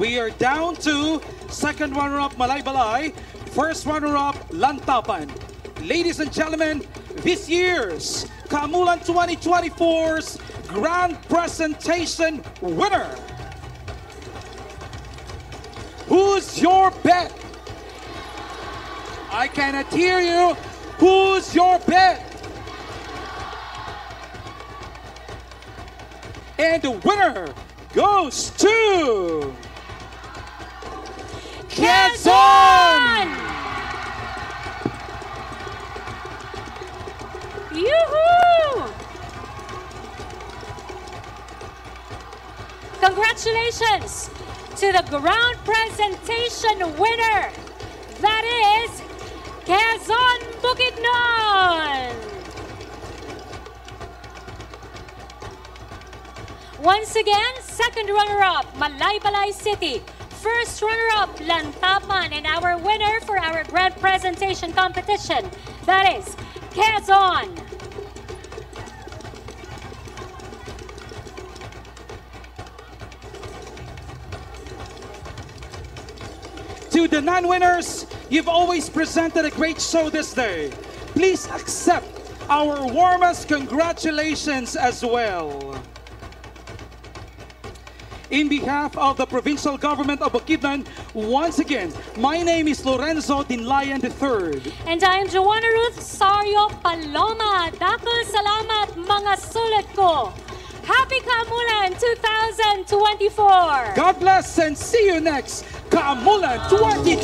We are down to second runner-up Malaybalay, first runner-up Lantapan. Ladies and gentlemen, this year's Kaamulan 2024's Grand Presentation winner. Who's your bet? I cannot hear you. Who's your bet? And the winner goes to Congratulations to the ground presentation winner. That is Quezon Bukidnon. Once again, second runner-up, Malaybalay City. First runner-up, Lantapan. And our winner for our grand presentation competition, that is Quezon. To the non-winners, you've always presented a great show this day. Please accept our warmest congratulations as well. In behalf of the provincial government of Bukidnon, once again, my name is Lorenzo Dinlayan III. And I am Joanna Ruth Sario Paloma. Dakol salamat mga sulit ko. Happy Kaamulan 2024! God bless and see you next Kaamulan 20